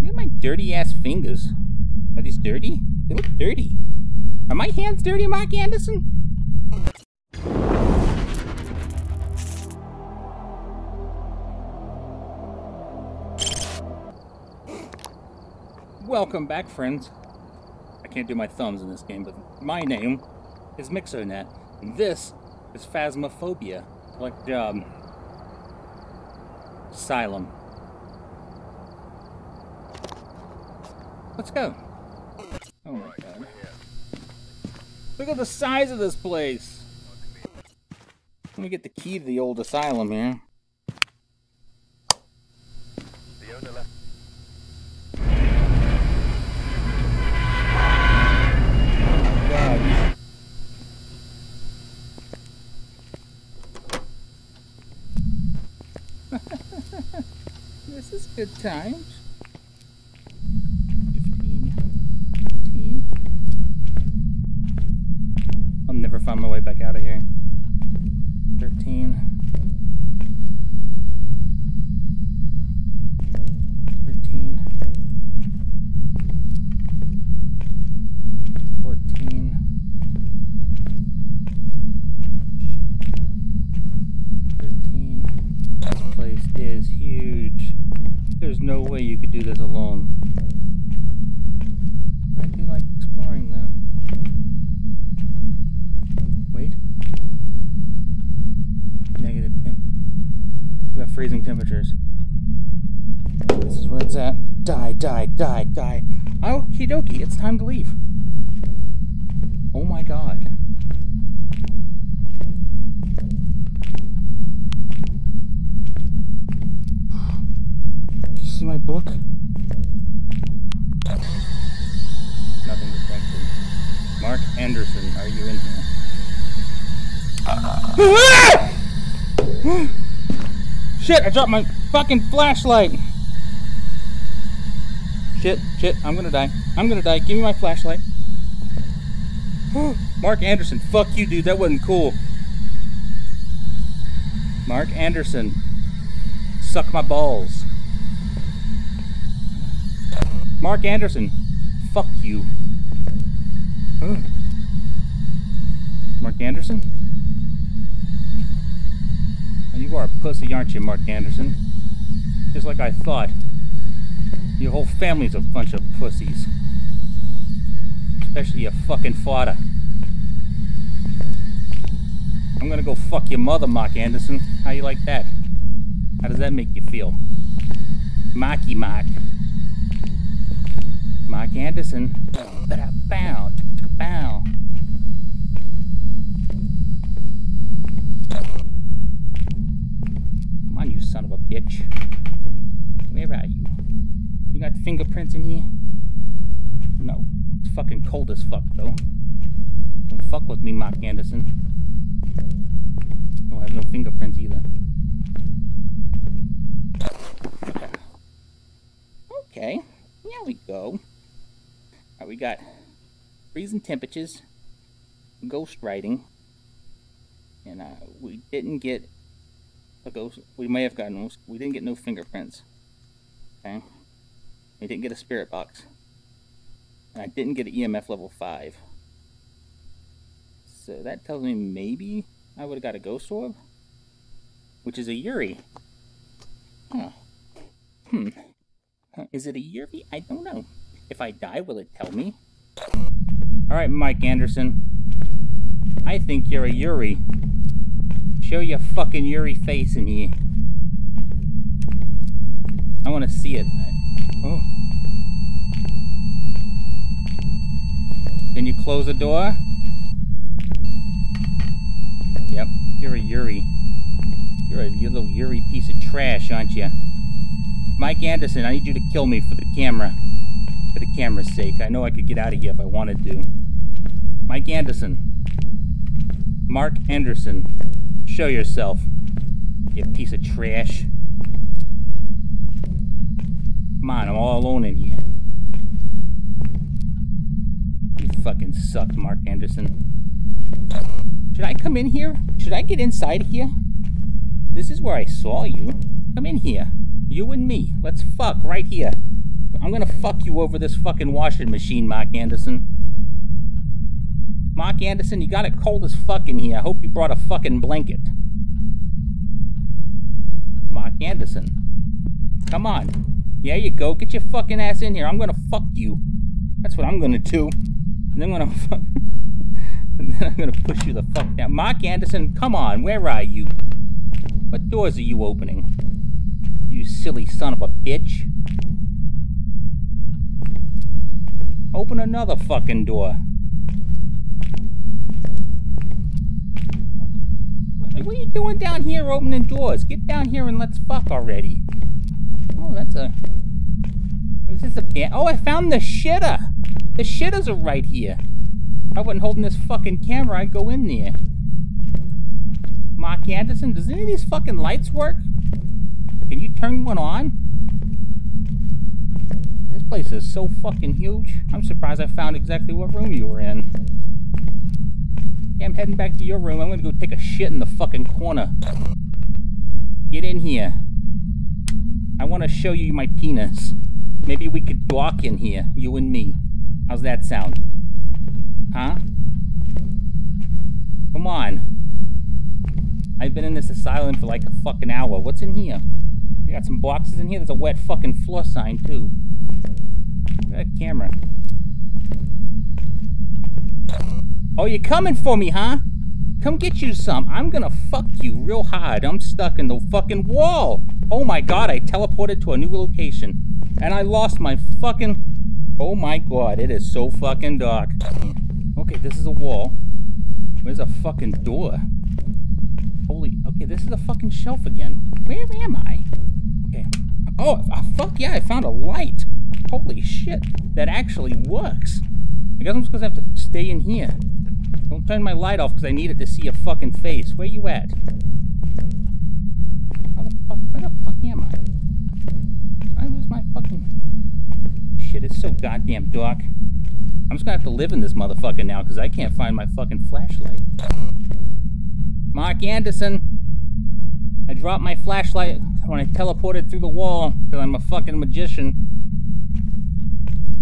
Look at my dirty ass fingers. Are these dirty? They look dirty. Are my hands dirty, Mark Anderson? Welcome back, friends. I can't do my thumbs in this game, but my name is MixoNat, and this is Phasmophobia, like um, Asylum. Let's go. Oh my god. Look at the size of this place. Let me get the key to the old asylum here. The owner left. God. this is good times. I do like exploring though. Wait. Negative temp. We have freezing temperatures. This is where it's at. Die, die, die, die. Okie dokie, it's time to leave. Oh my god. See my book? Nothing detected. Mark Anderson, are you in here? Shit, I dropped my fucking flashlight. Shit, shit, I'm gonna die. I'm gonna die. Give me my flashlight. Mark Anderson, fuck you, dude. That wasn't cool. Mark Anderson, suck my balls. Mark Anderson, fuck you. Mark Anderson? You are a pussy, aren't you, Mark Anderson? Just like I thought. Your whole family's a bunch of pussies. Especially your fucking father. I'm gonna go fuck your mother, Mark Anderson. How you like that? How does that make you feel? Marky Mark. Mark Anderson. Bow, bow, bow. Come on, you son of a bitch. Where are you? You got fingerprints in here? No. It's fucking cold as fuck, though. Don't fuck with me, Mark Anderson. Don't have no fingerprints either. Okay. There we go. We got freezing temperatures, ghost writing, and uh, we didn't get a ghost. We may have gotten. We didn't get no fingerprints. Okay. We didn't get a spirit box. And I didn't get an EMF level 5. So that tells me maybe I would have got a ghost orb. Which is a Yuri. Huh. Hmm. Is it a Yuri? I don't know. If I die, will it tell me? Alright, Mike Anderson. I think you're a Yuri. Show your fucking Yuri face in here. I want to see it. Oh. Can you close the door? Yep, you're a Yuri. You're a little Yuri piece of trash, aren't you? Mike Anderson, I need you to kill me for the camera. For the camera's sake. I know I could get out of here if I wanted to. Mike Anderson. Mark Anderson. Show yourself. You piece of trash. Come on, I'm all alone in here. You fucking suck, Mark Anderson. Should I come in here? Should I get inside here? This is where I saw you. Come in here. You and me. Let's fuck right here. I'm gonna fuck you over this fucking washing machine, Mark Anderson. Mark Anderson, you got it cold as fuck in here. I hope you brought a fucking blanket. Mark Anderson. Come on. There you go. Get your fucking ass in here. I'm gonna fuck you. That's what I'm gonna do. And then I'm gonna fuck. and then I'm gonna push you the fuck down. Mark Anderson, come on. Where are you? What doors are you opening? You silly son of a bitch. Open another fucking door. What are you doing down here opening doors? Get down here and let's fuck already. Oh, that's a... Is this a... Oh, I found the shitter! The shitters are right here. I wasn't holding this fucking camera, I'd go in there. Mark Anderson, does any of these fucking lights work? Can you turn one on? This place is so fucking huge. I'm surprised I found exactly what room you were in. Yeah, I'm heading back to your room. I'm gonna go take a shit in the fucking corner. Get in here. I want to show you my penis. Maybe we could walk in here, you and me. How's that sound? Huh? Come on. I've been in this asylum for like a fucking hour. What's in here? We got some boxes in here. There's a wet fucking floor sign, too. A camera. Oh, you coming for me, huh? Come get you some. I'm gonna fuck you real hard. I'm stuck in the fucking wall. Oh my god, I teleported to a new location. And I lost my fucking... Oh my god, it is so fucking dark. Okay, this is a wall. Where's a fucking door? Holy... Okay, this is a fucking shelf again. Where am I? Okay. Oh, fuck yeah, I found a light. Holy shit, that actually works. I guess I'm just gonna have to stay in here. Turn my light off because I need it to see a fucking face. Where you at? How the fuck? Where the fuck am I? I lose my fucking... Shit, it's so goddamn dark. I'm just gonna have to live in this motherfucker now because I can't find my fucking flashlight. Mark Anderson. I dropped my flashlight when I teleported through the wall because I'm a fucking magician.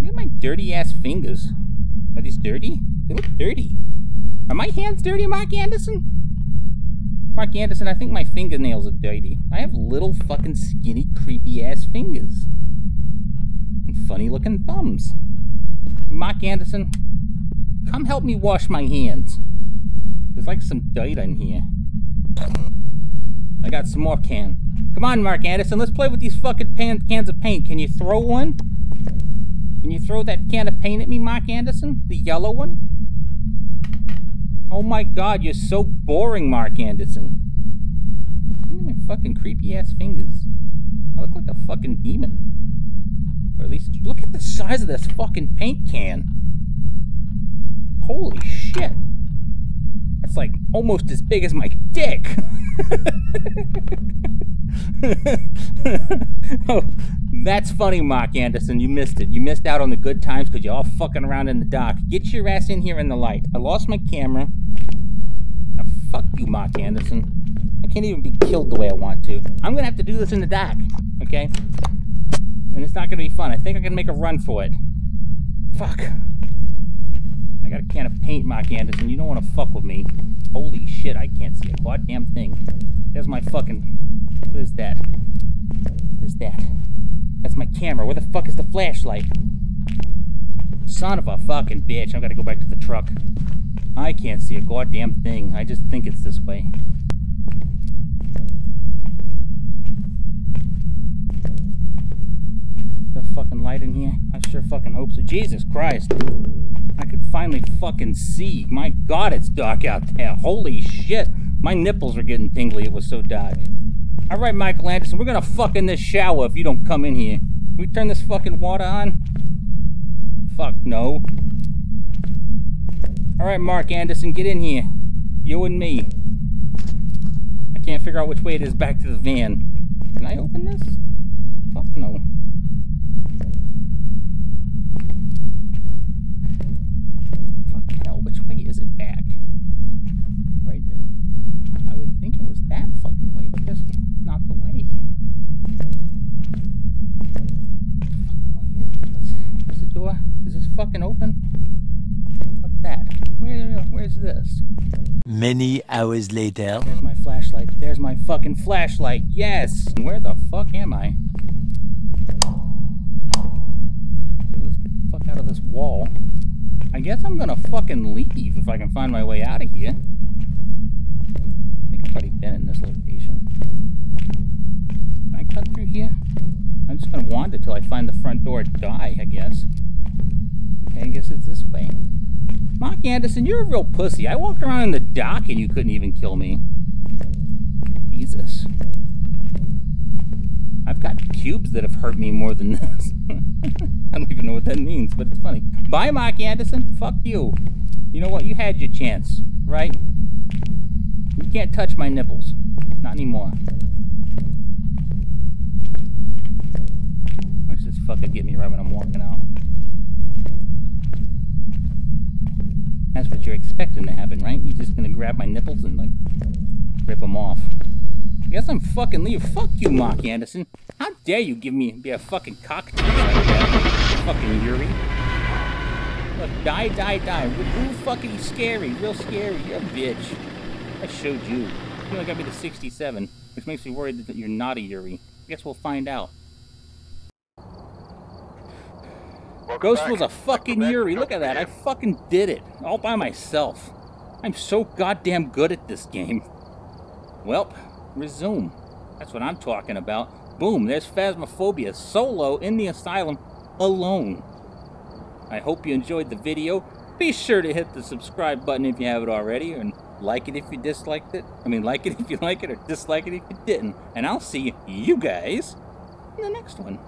Look at my dirty ass fingers. Are these dirty? They look dirty. Are my hands dirty, Mark Anderson? Mark Anderson, I think my fingernails are dirty. I have little fucking skinny, creepy ass fingers. And funny looking thumbs. Mark Anderson, come help me wash my hands. There's like some dirt in here. I got some more can. Come on, Mark Anderson, let's play with these fucking pan- cans of paint. Can you throw one? Can you throw that can of paint at me, Mark Anderson? The yellow one? Oh my god, you're so boring, Mark Anderson. Look at my fucking creepy ass fingers. I look like a fucking demon. Or at least, look at the size of this fucking paint can. Holy shit. That's like almost as big as my dick. oh, that's funny, Mark Anderson. You missed it. You missed out on the good times because you're all fucking around in the dark. Get your ass in here in the light. I lost my camera. Now, fuck you, Mark Anderson. I can't even be killed the way I want to. I'm gonna have to do this in the dark, okay? And it's not gonna be fun. I think I can make a run for it. Fuck. I got a can of paint, Mark Anderson. You don't want to fuck with me. Holy shit, I can't see a goddamn thing. There's my fucking. What is that? What is that? That's my camera. Where the fuck is the flashlight? Son of a fucking bitch. I've got to go back to the truck. I can't see a goddamn thing. I just think it's this way. Is there a fucking light in here? I sure fucking hope so. Jesus Christ. Finally fucking see. My god, it's dark out there. Holy shit. My nipples are getting tingly. It was so dark. Alright, Michael Anderson, we're gonna fuck in this shower if you don't come in here. Can we turn this fucking water on? Fuck no. Alright, Mark Anderson, get in here. You and me. I can't figure out which way it is back to the van. Can I open this? Fuck no. Fucking hell, which way is it back? Right there. I would think it was that fucking way, but that's not the way. Fucking way is fucking open? What's that? Where, where's this? Many hours later. There's my flashlight. There's my fucking flashlight. Yes! Where the fuck am I? Let's get the fuck out of this wall. I guess I'm gonna fucking leave if I can find my way out of here. I think I've already been in this location. Can I cut through here? I'm just gonna wander till I find the front door die, I guess. Okay, I guess it's this way. Mark Anderson, you're a real pussy. I walked around in the dock and you couldn't even kill me. Jesus. I've got cubes that have hurt me more than this. I don't even know what that means, but it's funny. Bye, Mark Anderson. Fuck you. You know what? You had your chance, right? You can't touch my nipples. Not anymore. Watch this fucker get me right when I'm walking out. That's what you're expecting to happen, right? You're just gonna grab my nipples and, like, rip them off. I guess I'm fucking leave. Fuck you, Mark Anderson. How dare you give me be a fucking cock that? Fucking Yuri. Look, die, die, die. Real fucking scary. Real scary. You're a bitch. I showed you. You only got me to 67, which makes me worried that you're not a Yuri. I guess we'll find out. Welcome Ghost back. was a fucking Yuri. Look at that. I fucking did it. All by myself. I'm so goddamn good at this game. Welp, resume. That's what I'm talking about. Boom, there's Phasmophobia solo in the asylum alone. I hope you enjoyed the video. Be sure to hit the subscribe button if you haven't already, and like it if you disliked it. I mean, like it if you like it, or dislike it if you didn't. And I'll see you guys in the next one.